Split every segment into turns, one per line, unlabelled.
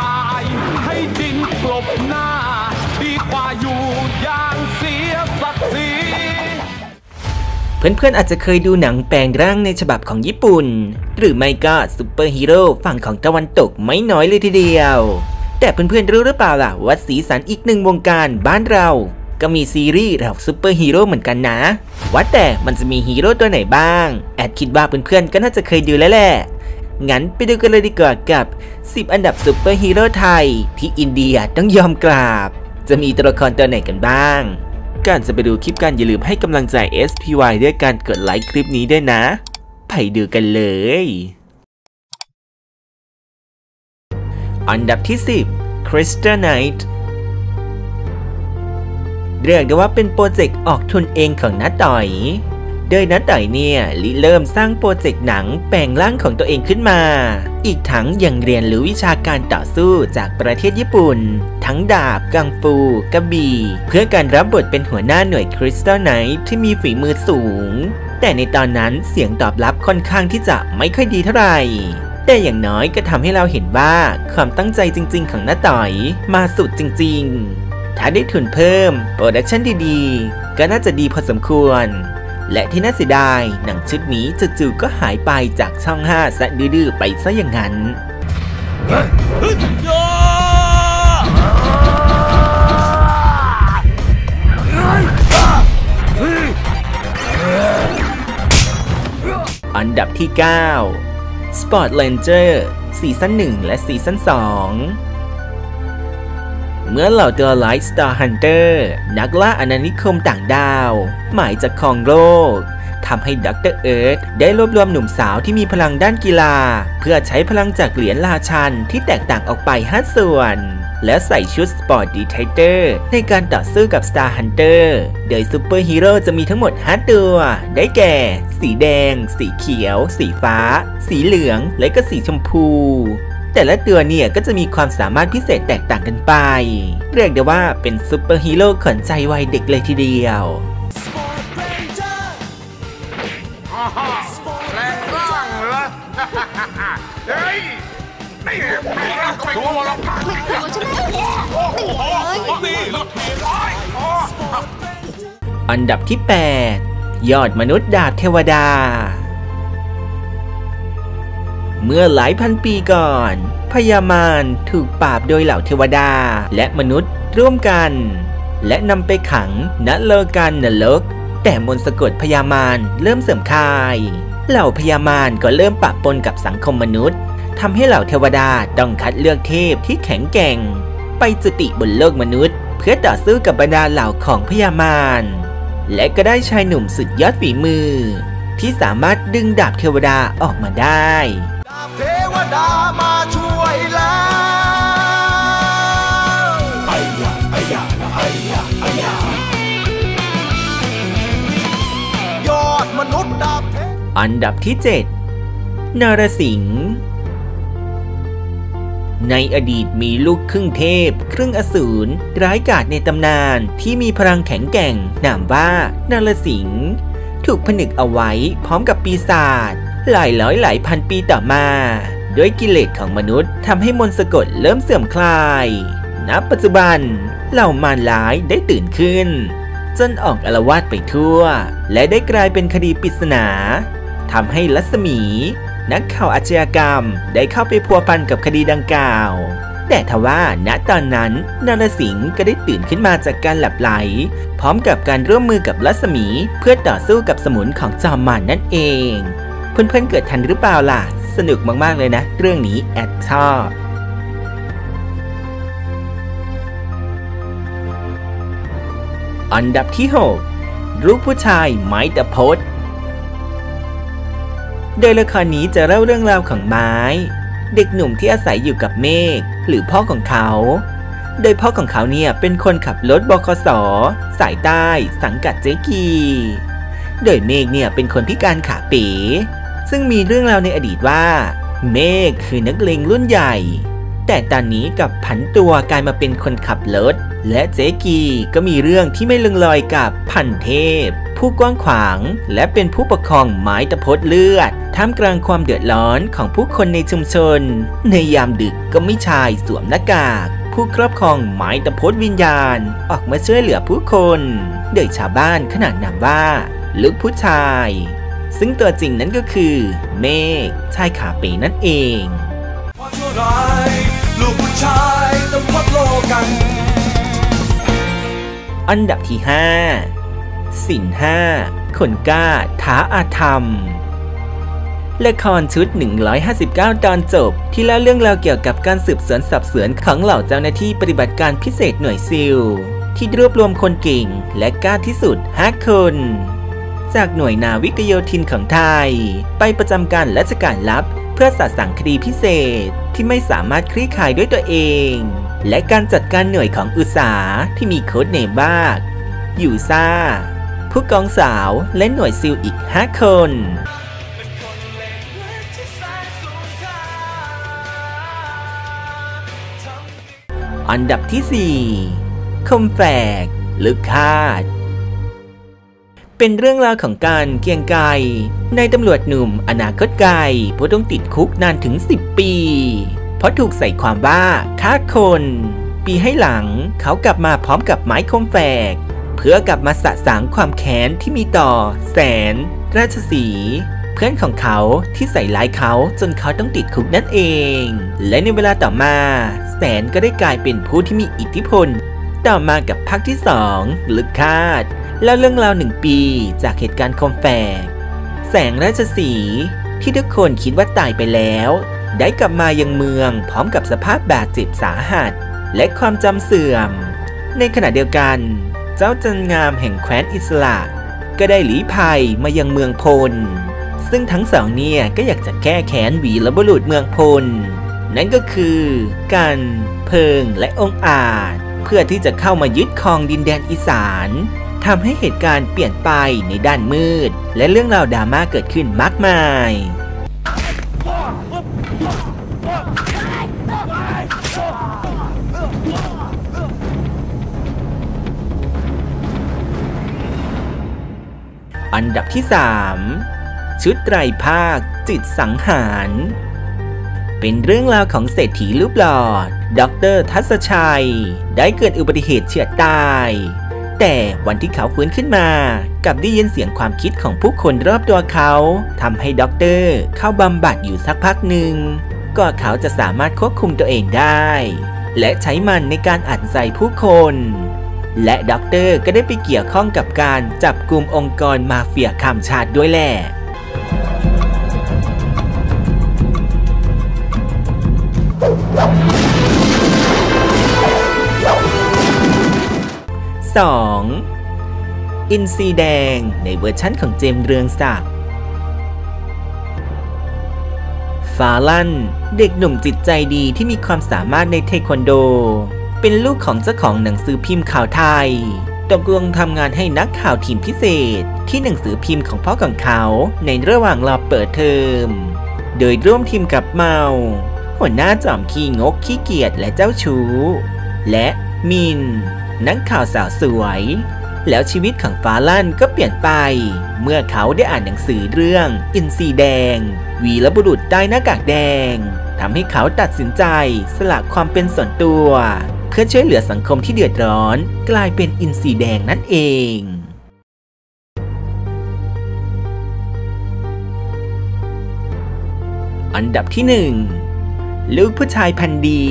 ตายให้ดินกลบหน้า ดีกว่าอยู่อย่างเสียศักดิ์ศรี
เพื่อนๆอาจจะเคยดูหนังแปลงร่างในฉบับของญี่ปุ่น หรือไม่ก็ซูเปอร์ฮีโร่ฝั่งของตะวันตกไม่น้อยเลยทีเดียว แต่เพื่อนๆรู้หรือเปล่าล่ะว่าสีสันอีกหนึ่งวงการบ้านเราก็มีซีรีส์เราซูเปอร์ฮีโร่เหมือนกันนะว่าแต่มันจะมีฮีโร่ตัวไหนบ้าง แอดคิดว่าเพื่อนๆก็น่าจะเคยดูแล้วแหละ งั้นไปดูกันเลยดีกว่ากับ 10 อันดับซูเปอร์ฮีโร่ไทย ที่อินเดียต้องยอมกราบ จะมีตัวละครตัวไหนกันบ้างก่อนจะไปดูคลิปกันอย่าลืมให้กำลังใจ SPY ด้วยการกดไลค์คลิปนี้ด้วยนะ ไปดูกันเลย อันดับที่ 10 Crystal Knight เรียกได้ว่าเป็น project ออกทุนเองของน้าต่อย โดยน้าต่อยเนี่ยริเริ่มสร้าง project หนังแปลงร่างของตัวเองขึ้นมา อีกทั้งยังเรียนรู้วิชาการต่อสู้จากประเทศญี่ปุ่น ทั้งดาบ กังฟูกระบี่ เพื่อการรับบทเป็นหัวหน้าหน่วย Crystal Knight ที่มีฝีมือสูง แต่ในตอนนั้นเสียงตอบรับค่อนข้างที่จะไม่ค่อยดีเท่าไหร่แต่อย่างน้อยก็ทำให้เราเห็นว่าความตั้งใจจริง ๆ ของน้าต่อยมาสุดจริง ๆ ถ้าได้ทุนเพิ่ม productionดีๆ ก็น่าจะดีพอสมควร และที่น่าเสียดายหนังชุดนี้จู่ๆก็หายไปจากช่อง 5 ซะดื้อๆไปซะอย่างนั้นอันดับที่ 9 Sport Ranger ซีซั่น1และซีซั่น2 เมื่อเหล่าตัวร้าย Star Hunter นักล่าอาณานิคมต่างดาว หมายจะครองโลกทำให้ด็อกเตอร์เอิร์ธได้รวบรวมหนุ่มสาวที่มีพลังด้านกีฬา เพื่อใช้พลังจากเหรียญราชันที่แตกต่างออกไป 5 ส่วน และใส่ชุดสปอร์ตดีเทเตอร์ในการต่อสู้กับ Star Hunter โดยซูเปอร์ฮีโร่จะมีทั้งหมด 5 ตัว ได้แก่ สีแดง สีเขียว สีฟ้า สีเหลือง และก็สีชมพู แต่ละตัวเนี่ยก็จะมีความสามารถพิเศษแตกต่างกันไป เรียกได้ว่าเป็นซูเปอร์ฮีโร่ขวัญใจวัยเด็กเลยทีเดียว
แรงร่างเหรอเฮ้ยนี่ตัวหรอก
ไม่กลัวใช่ไหนี่
รถร้อยอั
นดับที่ 8 ยอดมนุษย์ดาบเทวดา เมื่อหลายพันปีก่อน พญามารถูกปราบโดยเหล่าเทวดาและมนุษย์ร่วมกัน และนำไปขังณโลกันนรกแต่มนต์สะกดพญามารเริ่มเสื่อมคลาย เหล่าพญามารก็เริ่มปะปนกับสังคมมนุษย์ทำให้เหล่าเทวดาต้องคัดเลือกเทพที่แข็งแกร่ง ไปจุติบนโลกมนุษย์ เพื่อต่อสู้กับบรรดาเหล่าของพญามารและก็ได้ชายหนุ่มสุดยอดฝีมือ ที่สามารถดึงดาบเทวดาออกมาได้
ดามาช่วยแล้วไอ้ยาไอ้ยาไอ้ยาไอ้ยายอดมนุษย์ดาบเท
อันดับที่ 7นรสิงห์ในอดีตมีลูกครึ่งเทพ ครึ่งอสูรร้ายกาจในตำนานที่มีพลังแข็งแกร่ง นามว่านารสิงห์ถูกผนึกเอาไว้พร้อมกับปีศาจหลายร้อยหลายพันปีต่อมา ด้วยกิเลสของมนุษย์ทำให้มนต์สะกดเริ่มเสื่อมคลาย ณ ปัจจุบันเหล่ามารร้ายได้ตื่นขึ้น จนออกอารวาสไปทั่ว และได้กลายเป็นคดีปริศนาทำให้รัศมี นักข่าวอาชญากรรมได้เข้าไปพัวพันกับคดีดังกล่าว แต่ทว่าณตอนนั้นนรสิงห์ก็ได้ตื่นขึ้นมาจากการหลับไหล พร้อมกับการร่วมมือกับรัศมีเพื่อต่อสู้กับสมุนของจอมมารนนั่นเอง เพื่อนๆเกิดทันหรือเปล่าล่ะ สนุกมากๆเลยนะ เรื่องนี้แอดชอบอันดับที่ 6 รูปผู้ชายไม้ตะพดโดยละครนี้จะเล่าเรื่องราวของไม้ เด็กหนุ่มที่อาศัยอยู่กับเมฆหรือพ่อของเขา โดยพ่อของเขาเนี่ยเป็นคนขับรถบคสสายใต้ สังกัดเจ๊กี โดยเมฆเนี่ยเป็นคนพิการขาเป๋ ซึ่งมีเรื่องราวในอดีตว่า เมฆคือนักเลงรุ่นใหญ่ แต่ตอนนี้กับผันตัวกลายมาเป็นคนขับรถ และเจกีก็มีเรื่องที่ไม่ลึงรอยกับพันเทพ ผู้กว้างขวางและเป็นผู้ปกครองไม้ตะพดเลือด ท่ามกลางความเดือดร้อนของผู้คนในชุมชน ในยามดึกก็ไม่ชายสวมหน้ากากผู้ครอบครองไม้ตะพดวิญญาณ ออกมาช่วยเหลือผู้คน โดยชาวบ้านขนานนามว่าลูกผู้ชาย ซึ่งตัวจริงนั้นก็คือ เมฆชายขาเป๋นั่นเอง
ความชั่วร้ายลูกผู้ชายต้องพัดโลกัน
อันดับที่ 5 สินห้าคนกล้าท้าอาธรรม ละครชุด 159 ตอนจบ ที่เล่าเรื่องราวเกี่ยวกับการสืบสวนสอบสวนของเหล่าเจ้าหน้าที่ปฏิบัติการพิเศษหน่วยซิล ที่รวบรวมคนเก่งและกล้าที่สุด 5 คน จากหน่วยนาวิกโยธินของไทย ไปประจำการราชการลับ เพื่อสาสังคดีพิเศษที่ไม่สามารถคลี่คลายด้วยตัวเอง และการจัดการหน่วยของอุตสาที่มีโค้ดเนมว่ายูซ่า ผู้กองสาวและหน่วยซิลอีก 5 คนอันดับที่ 4 คมแฝกลึกคาด เป็นเรื่องราวของการเกียงไกรในตำรวจหนุ่มอนาคตไกลผู้ต้องติดคุกนานถึง 10 ปี เพราะถูกใส่ความว่าฆ่าคน ปีให้หลังเขากลับมาพร้อมกับไม้คมแฝก เพื่อกลับมาสะสางความแค้นที่มีต่อ แสน ราชสีเพื่อนของเขาที่ใส่ร้ายเขาจนเขาต้องติดคุกนั่นเอง และในเวลาต่อมา แสนก็ได้กลายเป็นผู้ที่มีอิทธิพล ต่อมากับภาคที่สองลึกคาดแล้วเรื่องราวหนึ่งปีจากเหตุการณ์คอมแฝกแสงราชสีที่ทุกคนคิดว่าตายไปแล้ว ได้กลับมายังเมืองพร้อมกับสภาพบาดเจ็บสาหัส และความจำเสื่อม ในขณะเดียวกัน เจ้าจันงามแห่งแคว้นอิสระ ก็ได้หลีภัยมายังเมืองพล ซึ่งทั้งสองเนี่ยก็อยากจะแก้แค้นวีรบุรุษเมืองพล นั่นก็คือ กัน เพิงและองอาจ เพื่อที่จะเข้ามายึดครองดินแดนอีสานทำให้เหตุการณ์เปลี่ยนไปในด้านมืด และเรื่องราวดราม่าเกิดขึ้นมากมายอันดับที่ 3 ชุดไตรภาคจิตสังหาร เป็นเรื่องราวของเศรษฐีรูปหล่อดร.ทัศชัย ได้เกิดอุบัติเหตุเฉียดตาย แต่วันที่เขาฟื้นขึ้นมา กลับได้ยินเสียงความคิดของผู้คนรอบตัวเขาทำให้ด็อกเตอร์เข้าบำบัดอยู่สักพักหนึ่ง กว่าเขาจะสามารถควบคุมตัวเองได้ และใช้มันในการอัดใส่ผู้คน และด็อกเตอร์ก็ได้ไปเกี่ยวข้องกับการจับกลุ่มองค์กรมาเฟียข้ามชาติด้วยแหละ 2. อินทรีแดงในเวอร์ชั่นของเจมส์เรืองศักดิ์ฟ้าลั่นเด็กหนุ่มจิตใจดีที่มีความสามารถในเทควันโด เป็นลูกของเจ้าของหนังสือพิมพ์ข่าวไทยตกลงทำงานให้นักข่าวทีมพิเศษ ที่หนังสือพิมพ์ของพ่อของเขาในระหว่างรอเปิดเทอม โดยร่วมทีมกับเมา หัวหน้าจอมขี้งกขี้เกียจและเจ้าชู้ และมิน นักข่าวสาวสวย แล้วชีวิตของฟาลันก็เปลี่ยนไป เมื่อเขาได้อ่านหนังสือเรื่องอินซีแดง วีรบุรุษใต้หน้ากากแดงทำให้เขาตัดสินใจสละความเป็นส่วนตัว เพื่อช่วยเหลือสังคมที่เดือดร้อน กลายเป็นอินซีแดงนั่นเองอันดับที่หนึ่ง ลูกผู้ชายพันดี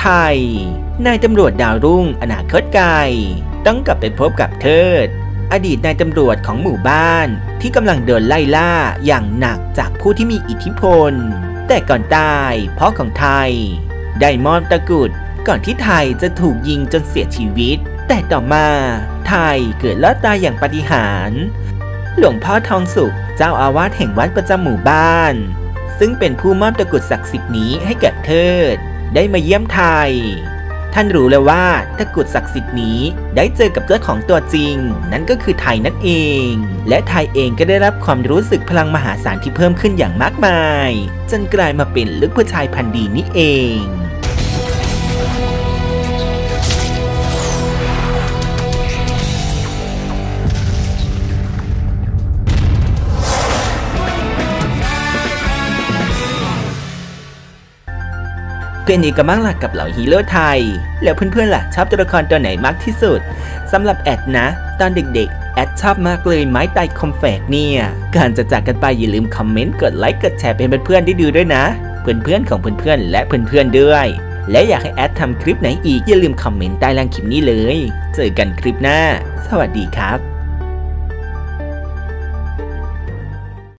ไทย นายตำรวจดาวรุ่งอนาคตไกล ต้องกลับไปพบกับเทิด อดีตนายตำรวจของหมู่บ้านที่กำลังเดินไล่ล่าอย่างหนักจากผู้ที่มีอิทธิพล แต่ก่อนตายพ่อของไทย ได้มอบตะกุดก่อนที่ไทยจะถูกยิงจนเสียชีวิต แต่ต่อมา ไทยเกิดรอดตายอย่างปาฏิหาริย์หลวงพ่อทองสุข เจ้าอาวาสแห่งวัดประจำหมู่บ้าน ซึ่งเป็นผู้มอบตะกรุดศักดิ์สิทธิ์นี้ให้แก่เทิด ได้มาเยี่ยมไทย ท่านรู้แล้วว่าตะกรุดศักดิ์สิทธิ์นี้ได้เจอกับเจ้าของตัวจริง นั่นก็คือไทยนั่นเอง และไทยเองก็ได้รับความรู้สึกพลังมหาศาลที่เพิ่มขึ้นอย่างมากมาย จนกลายมาเป็นลูกผู้ชายพันดีนี่เอง เป็นอีกกำลังหลักกับเหล่าฮีโร่ไทย แล้วเพื่อนๆล่ะชอบตัวละครตัวไหนมากที่สุดสำหรับแอดนะ ตอนเด็กๆ แอดชอบมากเลยไม้ตายคอมแฟกเนี่ยก่อนจะจากกันไปอย่าลืม comment กดไลค์กดแชร์เป็นเพื่อนๆได้ดูด้วยนะ เพื่อนๆของเพื่อนๆและเพื่อนๆด้วย และอยากให้แอดทำคลิปไหนอีกอย่าลืม comment ใต้ล่างคลิปนี้เลย เจอกันคลิปหน้า สวัสดีครับ